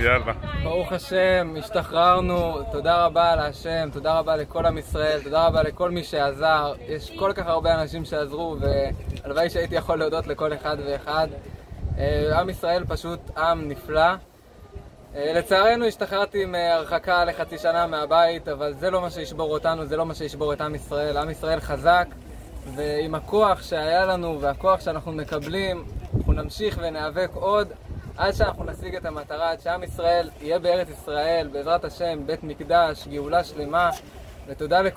יאללה. ברוך השם, השתחררנו, תודה רבה להשם, תודה רבה לכל עם ישראל, תודה רבה לכל מי שעזר. יש כל כך הרבה אנשים שעזרו, והלוואי שהייתי יכול להודות לכל אחד ואחד. אה, עם ישראל פשוט עם נפלא. אה, לצערנו השתחררתי מהרחקה לחצי שנה מהבית, אבל זה לא מה שישבור אותנו, זה לא מה שישבור את עם ישראל. עם ישראל חזק, ועם הכוח שהיה לנו והכוח שאנחנו מקבלים, אנחנו נמשיך וניאבק עוד עד שאנחנו נשיג את המטרה, עד שעם ישראל יהיה בארץ ישראל, בעזרת השם, בית מקדש, גאולה שלמה, ותודה לכולם.